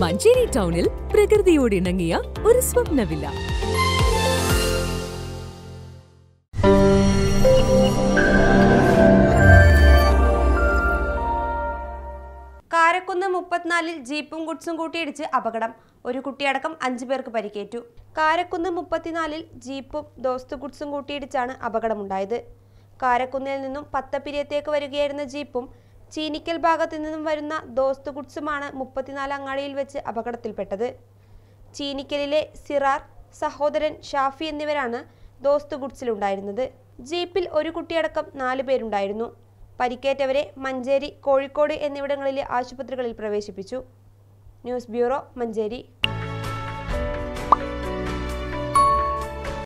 മഞ്ചേരി ടൗണിൽ പ്രകൃതിയോട് ഇണങ്ങിയ ഒരു സ്വപ്ന വില്ല കാരക്കുന്ന് മുപ്പത്തിനാലിൽ ജീപ്പും ഗുഡ്സും കൂട്ടിയിടിച്ച് അപകടം. ഒരു കുട്ടിയടക്കം അഞ്ചു പേർക്ക് പരിക്കേറ്റു. കാരക്കുന്ന് മുപ്പത്തിനാലിൽ ജീപ്പും ദോസ്ത് ഗുഡ്സും കൂട്ടിയിടിച്ചാണ് അപകടമുണ്ടായത്. കാരക്കുന്നിൽ നിന്നും പത്തപ്പിരിയത്തേക്ക് വരികയായിരുന്ന ജീപ്പും ചീനിക്കൽ ഭാഗത്തു നിന്നും വരുന്ന ദോസ്ത് ഗുഡ്സുമാണ് മുപ്പത്തിനാല് അങ്ങാടിയിൽ വെച്ച് അപകടത്തിൽപ്പെട്ടത്. ചീനിക്കലിലെ സിറാർ സഹോദരൻ ഷാഫി എന്നിവരാണ് ദോസ്ത് ഗുഡ്സിലുണ്ടായിരുന്നത് ജീപ്പിൽ ഒരു കുട്ടിയടക്കം നാലു പേരുണ്ടായിരുന്നു. പരിക്കേറ്റവരെ മഞ്ചേരി കോഴിക്കോട് എന്നിവിടങ്ങളിലെ ആശുപത്രികളിൽ പ്രവേശിപ്പിച്ചു. News bureau Manjeri.